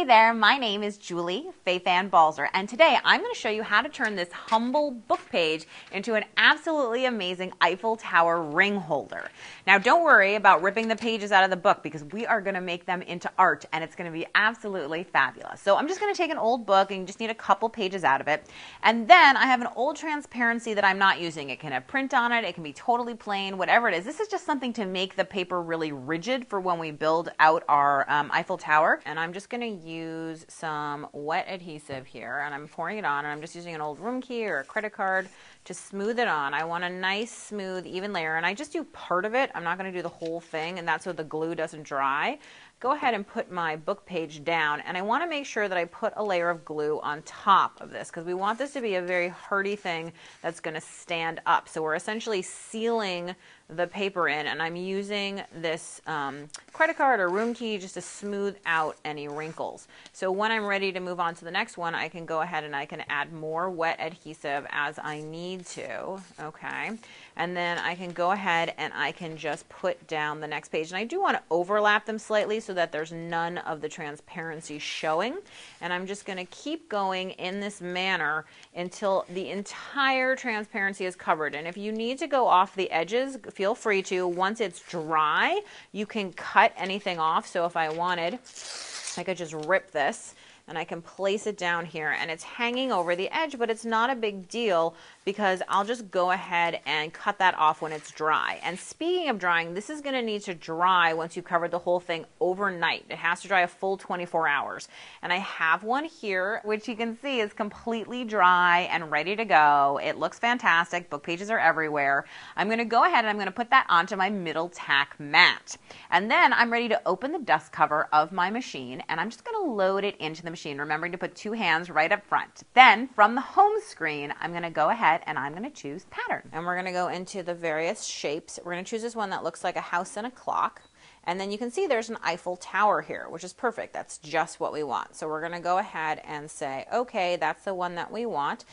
Hey there, my name is Julie Fei-Fan Balzer, and today I'm going to show you how to turn this humble book page into an absolutely amazing Eiffel Tower ring holder. Now, don't worry about ripping the pages out of the book because we are going to make them into art, and it's going to be absolutely fabulous. So I'm just going to take an old book, and you just need a couple pages out of it, and then I have an old transparency that I'm not using. It can have print on it, it can be totally plain, whatever it is. This is just something to make the paper really rigid for when we build out our um, Eiffel Tower, and I'm just going to use some wet adhesive here and I'm pouring it on and I'm just using an old room key or a credit card to smooth it on. I want a nice, smooth, even layer and I just do part of it. I'm not going to do the whole thing and that's so the glue doesn't dry. Go ahead and put my book page down and I want to make sure that I put a layer of glue on top of this because we want this to be a very hardy thing that's going to stand up. So we're essentially sealing the paper in and I'm using this um, credit card or room key just to smooth out any wrinkles. So when I'm ready to move on to the next one, I can go ahead and I can add more wet adhesive as I need to, okay? And then I can go ahead and I can just put down the next page. And I do want to overlap them slightly so that there's none of the transparency showing. And I'm just going to keep going in this manner until the entire transparency is covered. And if you need to go off the edges, feel free to. Once it's dry, you can cut anything off. So if I wanted, I could just rip this and I can place it down here and it's hanging over the edge, but it's not a big deal because I'll just go ahead and cut that off when it's dry. And speaking of drying, this is going to need to dry once you've covered the whole thing overnight. It has to dry a full 24 hours. And I have one here, which you can see is completely dry and ready to go. It looks fantastic. Book pages are everywhere. I'm going to go ahead and I'm going to put that onto my middle tack mat. And then I'm ready to open the dust cover of my machine and I'm just going to load it into the machine, remembering to put two hands right up front. Then from the home screen, I'm going to go ahead and I'm going to choose pattern. And we're going to go into the various shapes. We're going to choose this one that looks like a house and a clock. And then you can see there's an Eiffel Tower here, which is perfect. That's just what we want. So we're going to go ahead and say, okay, that's the one that we want.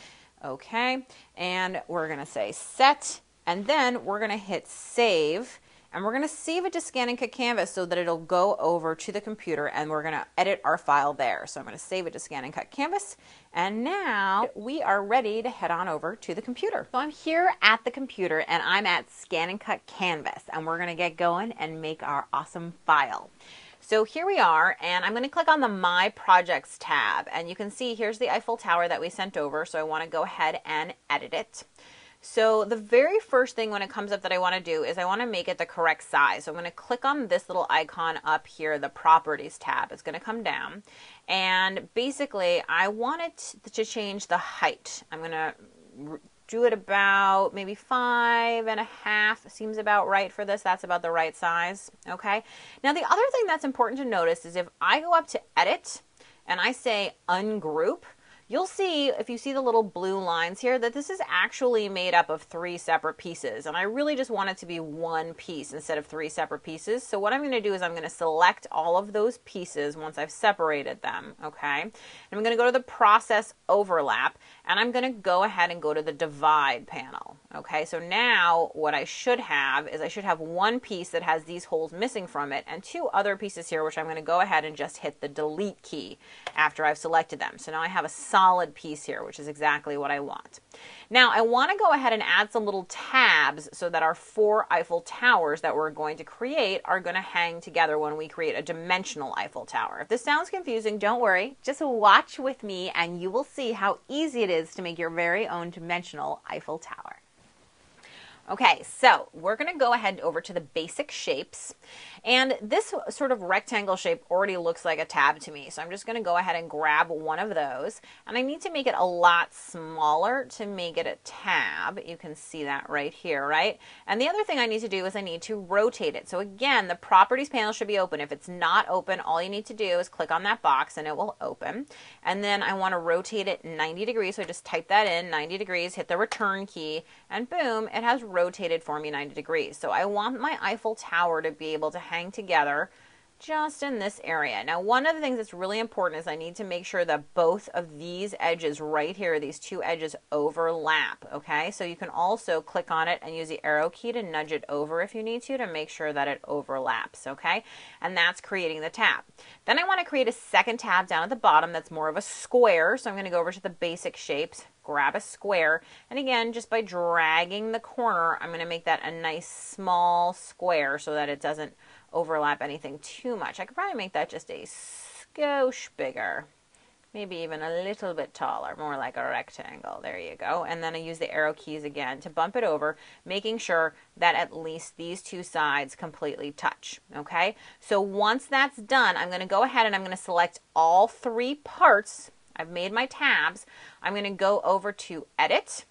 Okay. And we're going to say set. And then we're going to hit save and we're going to save it to ScanNCut Canvas so that it'll go over to the computer and we're going to edit our file there. So I'm going to save it to ScanNCut Canvas and now we are ready to head on over to the computer. So I'm here at the computer and I'm at ScanNCut Canvas and we're going to get going and make our awesome file. So here we are, and I'm going to click on the My Projects tab, and you can see here's the Eiffel Tower that we sent over, so I want to go ahead and edit it. So the very first thing when it comes up that I want to do is I want to make it the correct size. So I'm going to click on this little icon up here, the properties tab. It's going to come down and basically I want it to change the height. I'm going to do it about maybe five and a half seems about right for this. That's about the right size. Okay. Now the other thing that's important to notice is if I go up to edit and I say ungroup, you'll see, if you see the little blue lines here, that this is actually made up of three separate pieces. And I really just want it to be one piece instead of three separate pieces. So what I'm going to do is I'm going to select all of those pieces once I've separated them, okay? And I'm going to go to the process overlap, and I'm going to go ahead and go to the divide panel, okay? So now what I should have is I should have one piece that has these holes missing from it, and two other pieces here, which I'm going to go ahead and just hit the delete key after I've selected them. So now I have a solid piece here, which is exactly what I want. Now I want to go ahead and add some little tabs so that our four Eiffel Towers that we're going to create are going to hang together when we create a dimensional Eiffel Tower. If this sounds confusing, don't worry. Just watch with me and you will see how easy it is to make your very own dimensional Eiffel Tower. Okay, so we're going to go ahead over to the basic shapes. And this sort of rectangle shape already looks like a tab to me. So I'm just going to go ahead and grab one of those. And I need to make it a lot smaller to make it a tab. You can see that right here, right? And the other thing I need to do is I need to rotate it. So again, the properties panel should be open. If it's not open, all you need to do is click on that box and it will open. And then I want to rotate it 90 degrees. So I just type that in 90 degrees, hit the return key, and boom, it has rotated for me 90 degrees. So I want my Eiffel Tower to be able to hang together just in this area. Now, one of the things that's really important is I need to make sure that both of these edges right here, these two edges overlap, okay? So you can also click on it and use the arrow key to nudge it over if you need to to make sure that it overlaps, okay? And that's creating the tab. Then I want to create a second tab down at the bottom that's more of a square. So I'm going to go over to the basic shapes, grab a square, and again, just by dragging the corner, I'm going to make that a nice small square so that it doesn't overlap anything too much. I could probably make that just a skosh bigger. Maybe even a little bit taller, more like a rectangle. There you go. And then I use the arrow keys again to bump it over, making sure that at least these two sides completely touch. Okay, so once that's done, I'm going to go ahead and I'm going to select all three parts. I've made my tabs. I'm going to go over to Edit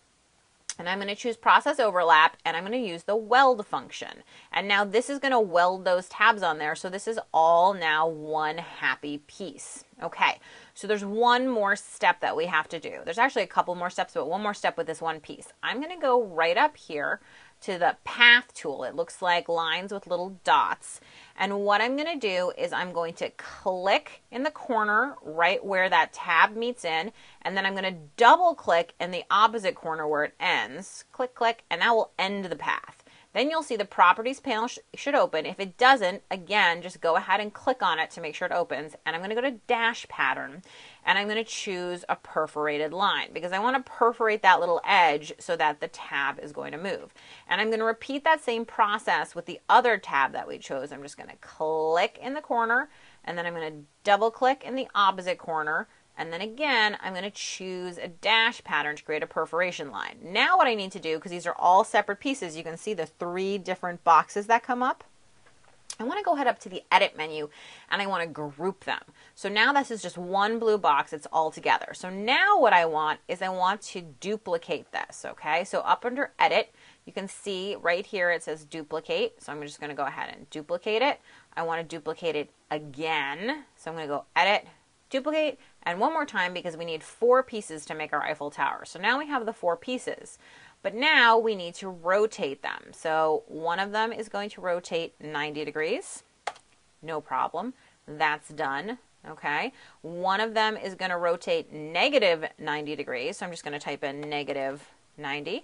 and I'm going to choose process overlap and I'm going to use the weld function. And now this is going to weld those tabs on there. So this is all now one happy piece. Okay, so there's one more step that we have to do. There's actually a couple more steps, but one more step with this one piece. I'm going to go right up here to the path tool. It looks like lines with little dots. And what I'm going to do is I'm going to click in the corner right where that tab meets in, and then I'm going to double click in the opposite corner where it ends. Click, click, and that will end the path. Then you'll see the properties panel sh should open. If it doesn't, again, just go ahead and click on it to make sure it opens. And I'm going to go to dash pattern and I'm going to choose a perforated line because I want to perforate that little edge so that the tab is going to move. And I'm going to repeat that same process with the other tab that we chose. I'm just going to click in the corner and then I'm going to double click in the opposite corner and then again, I'm going to choose a dash pattern to create a perforation line. Now what I need to do, because these are all separate pieces, you can see the three different boxes that come up. I want to go ahead up to the edit menu and I want to group them. So now this is just one blue box, it's all together. So now what I want is I want to duplicate this, okay? So up under edit, you can see right here it says duplicate. So I'm just going to go ahead and duplicate it. I want to duplicate it again. So I'm going to go edit, duplicate, and one more time because we need four pieces to make our Eiffel Tower. So now we have the four pieces. But now we need to rotate them. So one of them is going to rotate 90 degrees. No problem. That's done. Okay. One of them is going to rotate negative 90 degrees. So I'm just going to type in negative 90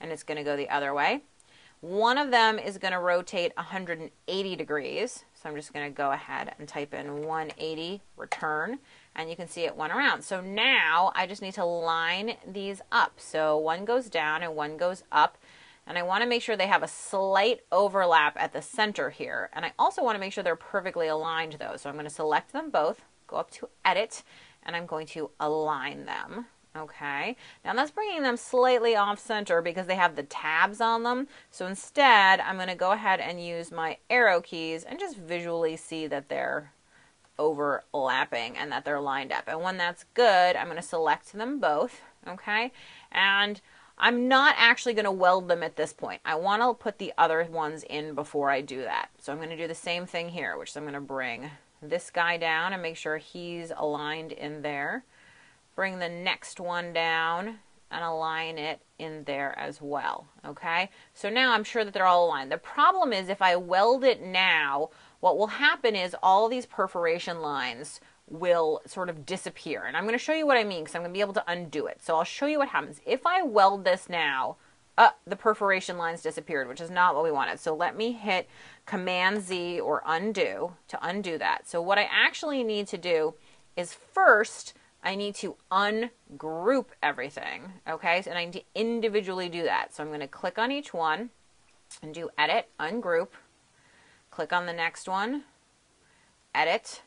and it's going to go the other way. One of them is going to rotate 180 degrees. So I'm just going to go ahead and type in 180 return and you can see it went around. So now I just need to line these up. So one goes down and one goes up. And I want to make sure they have a slight overlap at the center here. And I also want to make sure they're perfectly aligned though. So I'm going to select them both, go up to edit, and I'm going to align them. Okay, now that's bringing them slightly off center because they have the tabs on them. So instead, I'm going to go ahead and use my arrow keys and just visually see that they're overlapping and that they're lined up. And when that's good, I'm going to select them both, okay? And I'm not actually going to weld them at this point. I want to put the other ones in before I do that. So I'm going to do the same thing here, which is I'm going to bring this guy down and make sure he's aligned in there. Bring the next one down and align it in there as well, okay? So now I'm sure that they're all aligned. The problem is if I weld it now, what will happen is all these perforation lines will sort of disappear. And I'm going to show you what I mean because I'm going to be able to undo it. So I'll show you what happens. If I weld this now, uh, the perforation lines disappeared, which is not what we wanted. So let me hit Command Z or undo to undo that. So what I actually need to do is first I need to ungroup everything, okay? And I need to individually do that. So I'm going to click on each one and do edit, ungroup, Click on the next one, edit,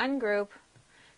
ungroup,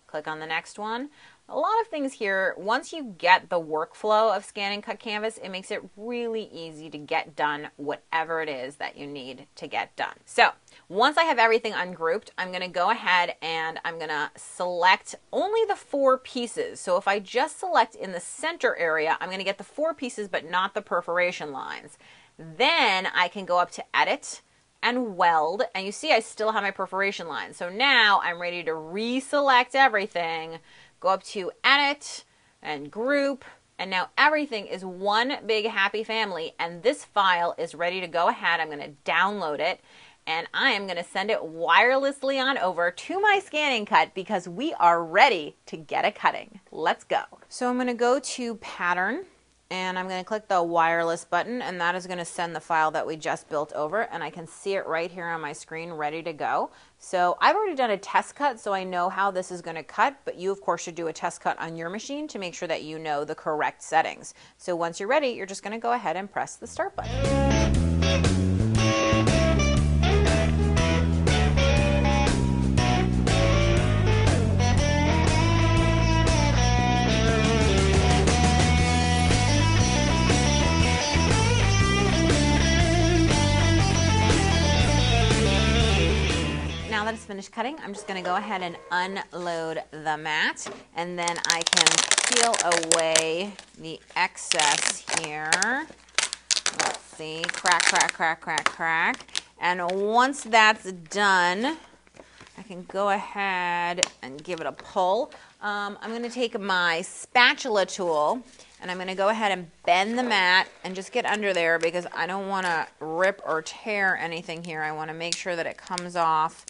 click on the next one. A lot of things here, once you get the workflow of ScanNCut Canvas, it makes it really easy to get done whatever it is that you need to get done. So once I have everything ungrouped, I'm to go ahead and I'm to select only the four pieces. So if I just select in the center area, I'm to get the four pieces but not the perforation lines. Then I can go up to edit and weld. And you see I still have my perforation line. So now I'm ready to reselect everything, go up to edit and group, and now everything is one big happy family. And this file is ready to go ahead. I'm going to download it. and I am going to send it wirelessly on over to my ScanNCut because we are ready to get a cutting. Let's go. So I'm going to go to pattern and I'm going to click the wireless button and that is going to send the file that we just built over and I can see it right here on my screen ready to go. So I've already done a test cut so I know how this is going to cut but you of course should do a test cut on your machine to make sure that you know the correct settings. So once you're ready you're just going to go ahead and press the start button. Finished cutting, I'm just going to go ahead and unload the mat and then I can peel away the excess here. Let's see, crack, crack, crack, crack, crack. And once that's done, I can go ahead and give it a pull. Um, I'm going to take my spatula tool and I'm going to go ahead and bend the mat and just get under there because I don't want to rip or tear anything here. I want to make sure that it comes off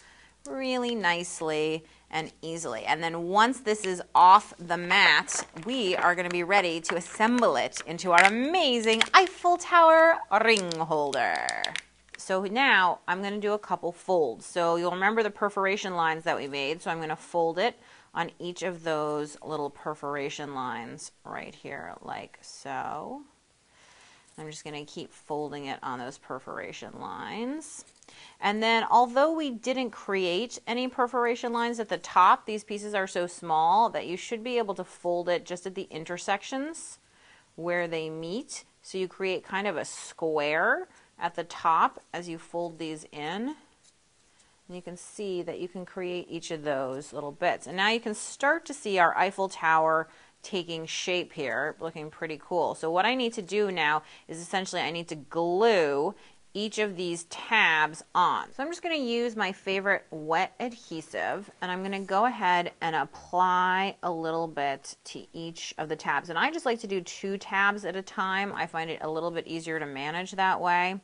really nicely and easily. And then once this is off the mat, we are going to be ready to assemble it into our amazing Eiffel Tower ring holder. So now I'm going to do a couple folds. So you'll remember the perforation lines that we made. So I'm going to fold it on each of those little perforation lines right here like so. I'm just going to keep folding it on those perforation lines. And then although we didn't create any perforation lines at the top, these pieces are so small that you should be able to fold it just at the intersections where they meet. So you create kind of a square at the top as you fold these in. And you can see that you can create each of those little bits. And now you can start to see our Eiffel Tower taking shape here, looking pretty cool. So what I need to do now is essentially I need to glue each of these tabs on. So I'm just going to use my favorite wet adhesive and I'm going to go ahead and apply a little bit to each of the tabs. And I just like to do two tabs at a time. I find it a little bit easier to manage that way.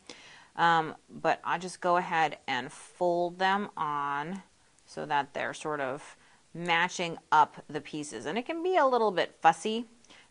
Um, but I just go ahead and fold them on so that they're sort of matching up the pieces. And it can be a little bit fussy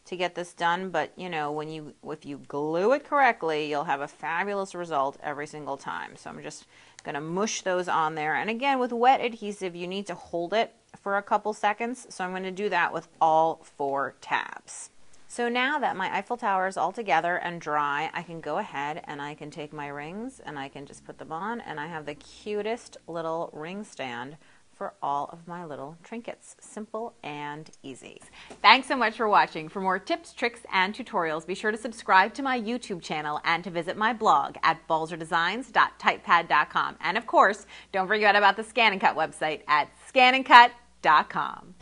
to get this done, but you know, when you if you glue it correctly, you'll have a fabulous result every single time. So I'm just going to mush those on there. And again, with wet adhesive, you need to hold it for a couple seconds. So I'm going to do that with all four tabs. So now that my Eiffel Tower is all together and dry, I can go ahead and I can take my rings and I can just put them on and I have the cutest little ring stand for all of my little trinkets. Simple and easy. Thanks so much for watching. For more tips, tricks, and tutorials, be sure to subscribe to my YouTube channel and to visit my blog at balzerdesigns.typepad.com. And of course, don't forget about the ScanNCut website at scannandcut.com.